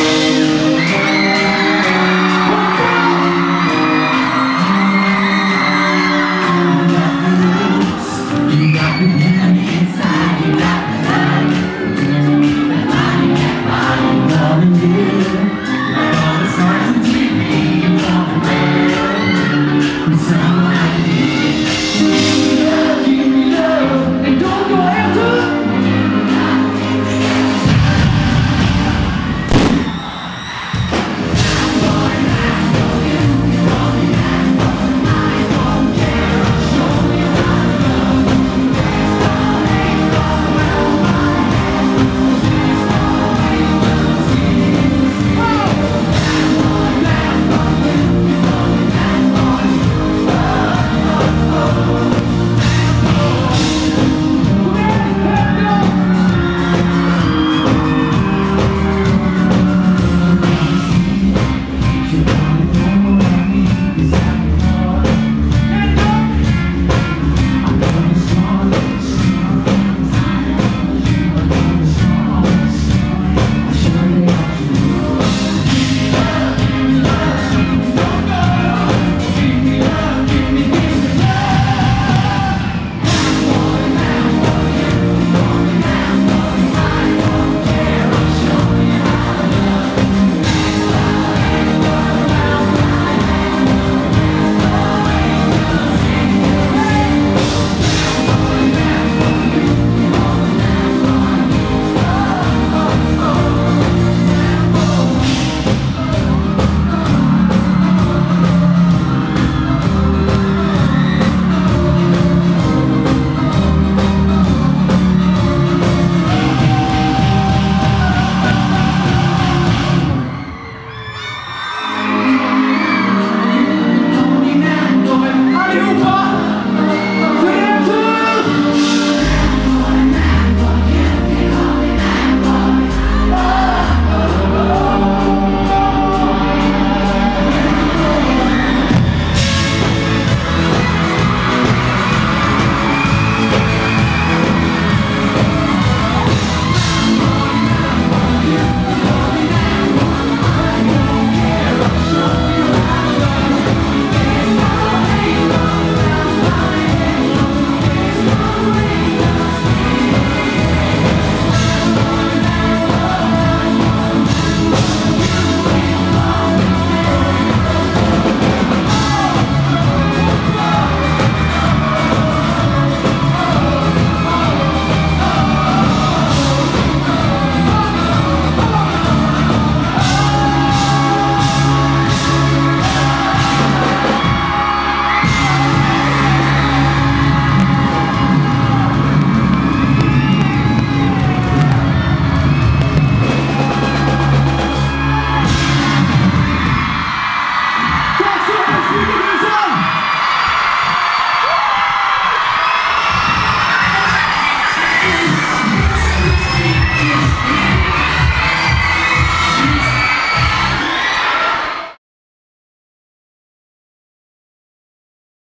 Música